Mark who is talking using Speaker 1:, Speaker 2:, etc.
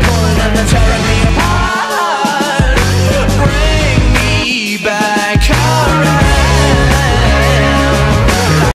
Speaker 1: that out.